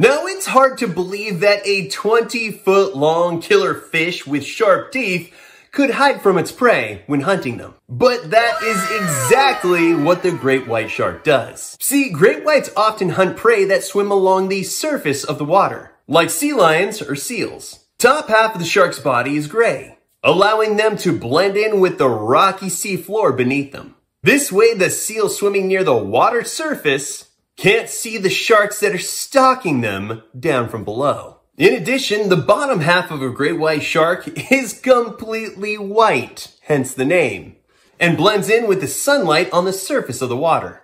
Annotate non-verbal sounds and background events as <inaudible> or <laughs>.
Now, it's hard to believe that a 20 foot long killer fish with sharp teeth could hide from its prey when hunting them. But that is exactly what the great white shark does. See, great whites often hunt prey that swim along the surface of the water, like sea lions or seals. Top half of the shark's body is gray, allowing them to blend in with the rocky sea floor beneath them. This way, the seal swimming near the water surface can't see the sharks that are stalking them down from below. In addition, the bottom half of a great white shark <laughs> is completely white, hence the name, and blends in with the sunlight on the surface of the water.